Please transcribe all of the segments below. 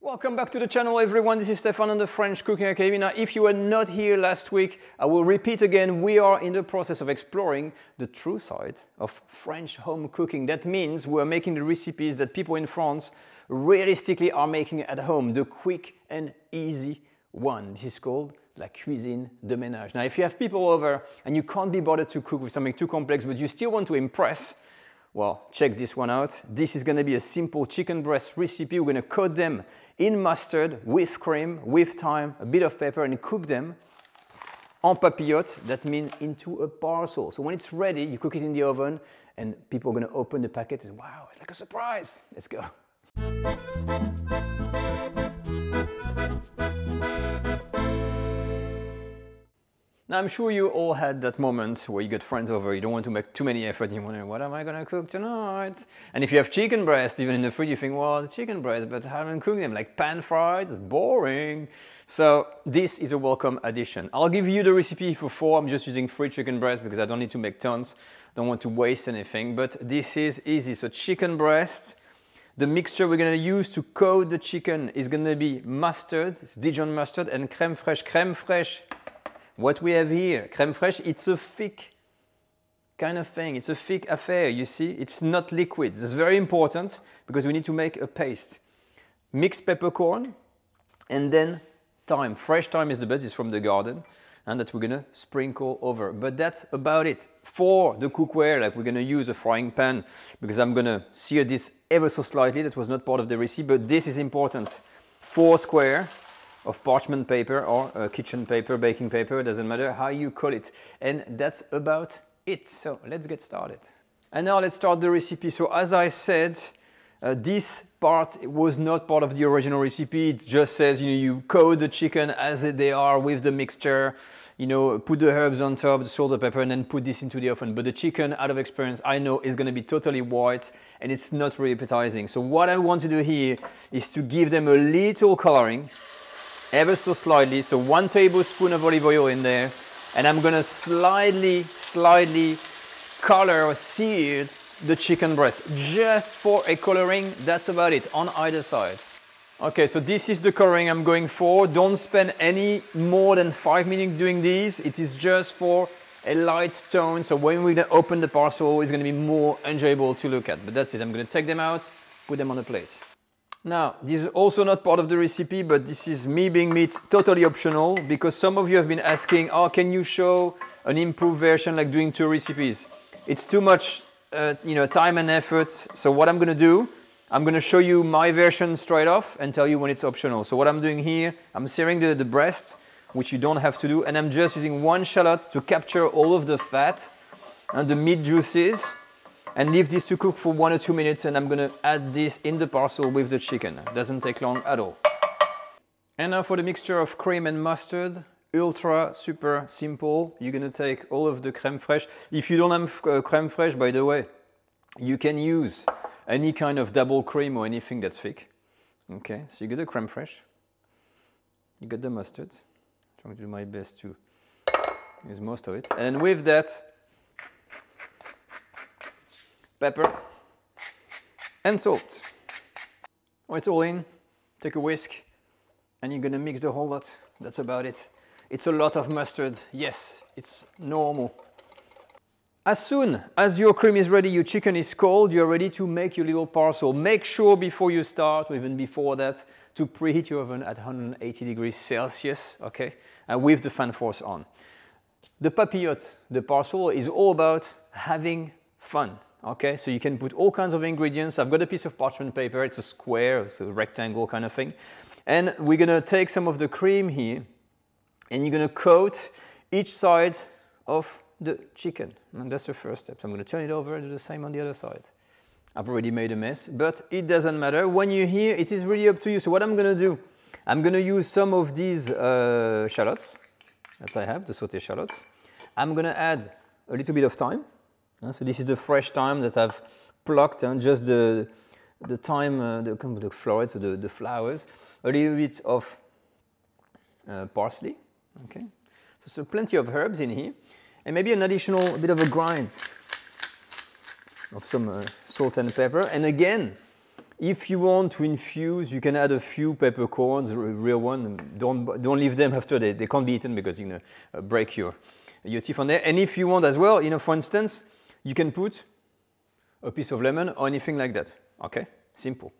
Welcome back to the channel everyone, this is Stefan on the French Cooking Academy. Now if you were not here last week, I will repeat again, we are in the process of exploring the true side of French home cooking. That means we're making the recipes that people in France realistically are making at home, the quick and easy one. This is called la cuisine de ménage. Now if you have people over and you can't be bothered to cook with something too complex but you still want to impress, well, check this one out. This is gonna be a simple chicken breast recipe. We're gonna coat them in mustard with cream, with thyme, a bit of pepper, and cook them en papillote. That means into a parcel. So when it's ready, you cook it in the oven, and people are gonna open the packet and wow, it's like a surprise. Let's go. Now, I'm sure you all had that moment where you get friends over, you don't want to make too many effort, you wonder, what am I gonna cook tonight? And if you have chicken breast, even in the fridge, you think, well, the chicken breast, but I haven't cooked them, like pan fried, it's boring. So this is a welcome addition. I'll give you the recipe for four, I'm just using three chicken breast because I don't need to make tons, don't want to waste anything, but this is easy. So chicken breast, the mixture we're gonna use to coat the chicken is gonna be mustard, it's Dijon mustard, and crème fraîche. Crème fraîche what we have here, crème fraîche, it's a thick kind of thing. It's a thick affair, you see? It's not liquid. It's very important because we need to make a paste. Mix peppercorn and then thyme. Fresh thyme is the best, it's from the garden and that we're gonna sprinkle over. But that's about it. For the cookware, like we're gonna use a frying pan because I'm gonna sear this ever so slightly. That was not part of the recipe, but this is important. Four square of parchment paper or uh, kitchen paper, baking paper, doesn't matter how you call it. And that's about it. So let's get started. And now let's start the recipe. So as I said, uh, this part was not part of the original recipe. It just says, you know, you coat the chicken as they are with the mixture, you know, put the herbs on top, the salt, the pepper, and then put this into the oven. But the chicken, out of experience, I know is gonna be totally white and it's not really appetizing. So what I want to do here is to give them a little coloring ever so slightly. So one tablespoon of olive oil in there. And I'm gonna slightly, slightly color or sear the chicken breast just for a coloring. That's about it on either side. Okay, so this is the coloring I'm going for. Don't spend any more than five minutes doing this. It is just for a light tone. So when we're open the parcel, it's gonna be more enjoyable to look at. But that's it. I'm gonna take them out, put them on a plate. Now, this is also not part of the recipe, but this is me being meat, totally optional, because some of you have been asking, oh, can you show an improved version like doing two recipes? It's too much uh, you know, time and effort. So what I'm gonna do, I'm gonna show you my version straight off and tell you when it's optional. So what I'm doing here, I'm searing the, the breast, which you don't have to do, and I'm just using one shallot to capture all of the fat and the meat juices and leave this to cook for one or two minutes and I'm gonna add this in the parcel with the chicken. Doesn't take long at all. And now for the mixture of cream and mustard, ultra super simple. You're gonna take all of the creme fraiche. If you don't have uh, creme fraiche, by the way, you can use any kind of double cream or anything that's thick. Okay, so you get the creme fraiche, you get the mustard. I'm trying to do my best to use most of it. And with that, pepper, and salt. When it's all in, take a whisk, and you're gonna mix the whole lot. That's about it. It's a lot of mustard. Yes, it's normal. As soon as your cream is ready, your chicken is cold, you're ready to make your little parcel. Make sure before you start, or even before that, to preheat your oven at 180 degrees Celsius, okay, and with the fan force on. The papillote, the parcel, is all about having fun. Okay, so you can put all kinds of ingredients. I've got a piece of parchment paper. It's a square, it's a rectangle kind of thing. And we're gonna take some of the cream here and you're gonna coat each side of the chicken. And that's the first step. So I'm gonna turn it over and do the same on the other side. I've already made a mess, but it doesn't matter. When you're here, it is really up to you. So what I'm gonna do, I'm gonna use some of these uh, shallots that I have, the sauté shallots. I'm gonna add a little bit of thyme. So this is the fresh thyme that I've plucked and just the, the thyme, uh, the, the florets, so the, the flowers, a little bit of uh, parsley, okay? So, so plenty of herbs in here, and maybe an additional bit of a grind of some uh, salt and pepper. And again, If you want to infuse, you can add a few peppercorns, real one. Don't, don't leave them after they, they can't be eaten because you know uh, break your, your teeth on there. And if you want as well, you know, for instance, you can put a piece of lemon or anything like that. Okay, simple.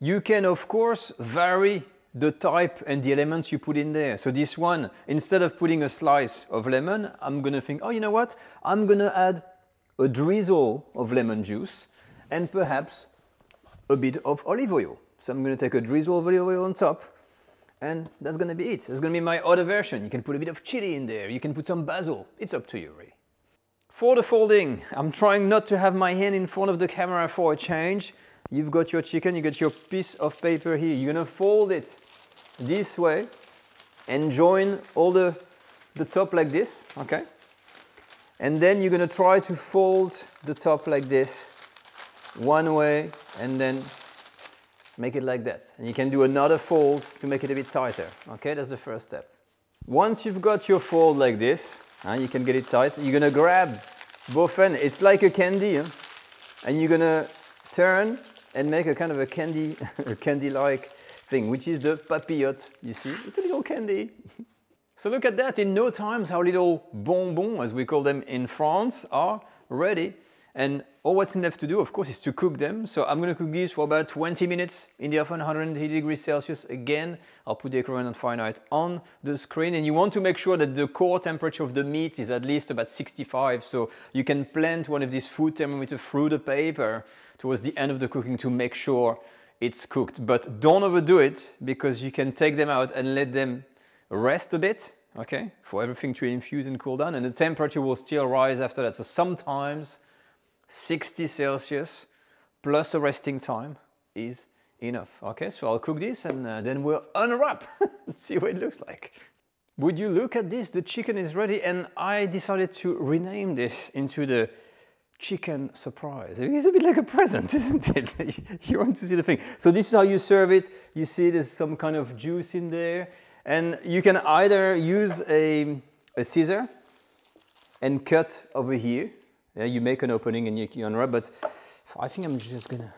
You can, of course, vary the type and the elements you put in there. So this one, instead of putting a slice of lemon, I'm gonna think, oh, you know what? I'm gonna add a drizzle of lemon juice and perhaps a bit of olive oil. So I'm gonna take a drizzle of olive oil on top and that's gonna be it. That's gonna be my other version. You can put a bit of chili in there. You can put some basil. It's up to you, really. For the folding, I'm trying not to have my hand in front of the camera for a change. You've got your chicken, you got your piece of paper here. You're gonna fold it this way and join all the, the top like this, okay? And then you're gonna try to fold the top like this one way and then make it like that. And you can do another fold to make it a bit tighter, okay? That's the first step. Once you've got your fold like this, uh, you can get it tight, you're gonna grab both ends. It's like a candy, huh? and you're gonna turn and make a kind of a candy, a candy-like thing, which is the papillote. You see, it's a little candy. so look at that, in no time our little bonbons, as we call them in France, are ready. And all what's left to do, of course, is to cook them. So I'm gonna cook these for about 20 minutes in the oven, 180 degrees Celsius. Again, I'll put the equivalent Fahrenheit on the screen. And you want to make sure that the core temperature of the meat is at least about 65. So you can plant one of these food thermometers through the paper towards the end of the cooking to make sure it's cooked. But don't overdo it because you can take them out and let them rest a bit, okay, for everything to infuse and cool down. And the temperature will still rise after that. So sometimes 60 Celsius plus a resting time is enough. Okay, so I'll cook this and uh, then we'll unwrap, see what it looks like. Would you look at this? The chicken is ready and I decided to rename this into the chicken surprise. It's a bit like a present, isn't it? you want to see the thing. So this is how you serve it. You see there's some kind of juice in there. And you can either use a, a scissor and cut over here. Yeah, you make an opening and you, you unwrap, but I think I'm just gonna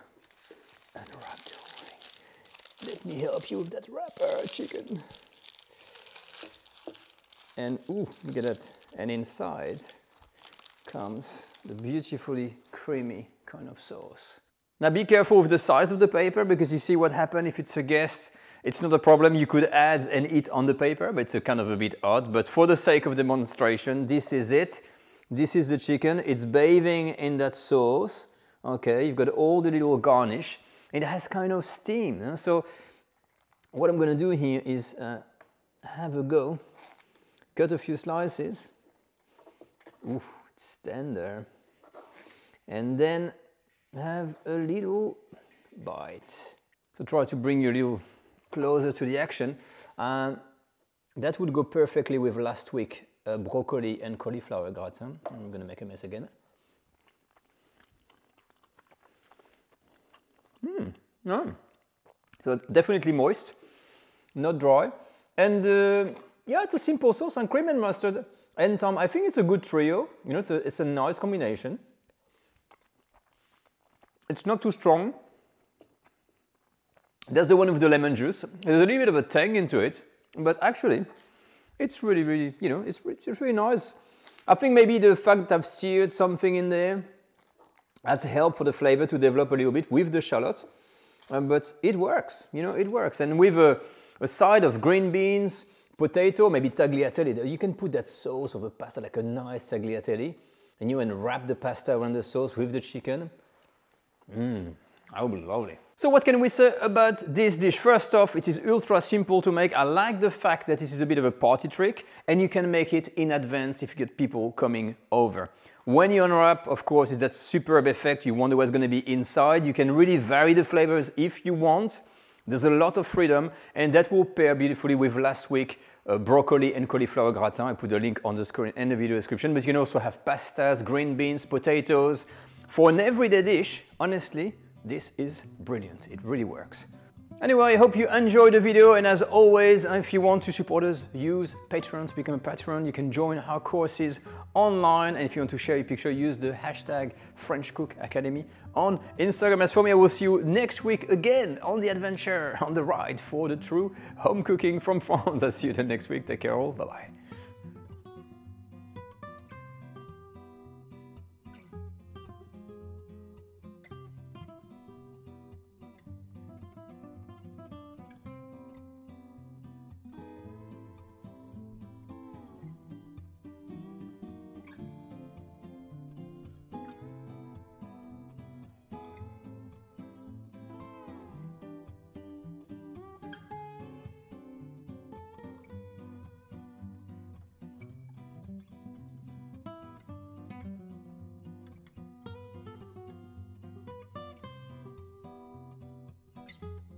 unwrap the whole thing. Let me help you with that wrapper, chicken. And ooh, look at that. And inside, comes the beautifully creamy kind of sauce. Now be careful with the size of the paper because you see what happens if it's a guest. It's not a problem, you could add and eat on the paper, but it's a kind of a bit odd. But for the sake of demonstration, this is it. This is the chicken, it's bathing in that sauce. Okay, you've got all the little garnish. It has kind of steam. Huh? So what I'm gonna do here is uh, have a go, cut a few slices. Ooh, it's tender. and then have a little bite. So try to bring you a little closer to the action. Um, that would go perfectly with last week uh, broccoli and cauliflower gratin. I'm gonna make a mess again. Hmm, no. So definitely moist, not dry. And uh, yeah, it's a simple sauce and cream and mustard. And um, I think it's a good trio. You know, it's a, it's a nice combination. It's not too strong. That's the one with the lemon juice. There's a little bit of a tang into it, but actually, it's really, really, you know, it's, it's really nice. I think maybe the fact that I've seared something in there has helped for the flavor to develop a little bit with the shallot. Um, but it works, you know, it works. And with a, a side of green beans, potato, maybe tagliatelle. You can put that sauce of a pasta, like a nice tagliatelle, and you can wrap the pasta around the sauce with the chicken. Mmm, that would be lovely. So what can we say about this dish? First off, it is ultra simple to make. I like the fact that this is a bit of a party trick and you can make it in advance if you get people coming over. When you unwrap, of course, it's that superb effect. You wonder what's gonna be inside. You can really vary the flavors if you want. There's a lot of freedom and that will pair beautifully with last week uh, broccoli and cauliflower gratin. I put a link on the screen and the video description, but you can also have pastas, green beans, potatoes. For an everyday dish, honestly, this is brilliant. It really works. Anyway, I hope you enjoyed the video and as always, if you want to support us, use Patreon to become a patron. You can join our courses online and if you want to share your picture, use the hashtag French Cook Academy on Instagram. As for me, I will see you next week again on the adventure, on the ride for the true home cooking from France. I'll see you then next week. Take care all. Bye-bye. You